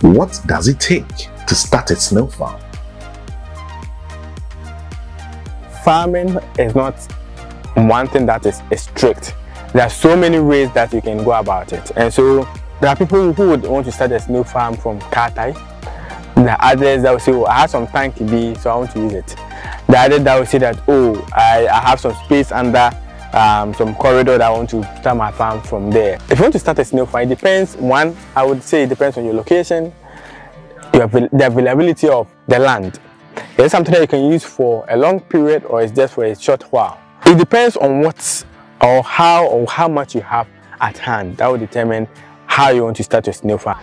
What does it take to start a snail farm? Farming is not one thing that is, strict. There are so many ways that you can go about it. And so there are people who would want to start a snail farm from Katai. Are others that will say, oh, I have some tank B, so I want to use it. The other that will say that, oh, I, I have some space under um, some corridor that I want to start my farm from there. If you want to start a snail farm, it depends. One, I would say it depends on your location, your, the availability of the land. Is it something that you can use for a long period or it's just for a short while? It depends on what or how or how much you have at hand. That will determine how you want to start your snail farm.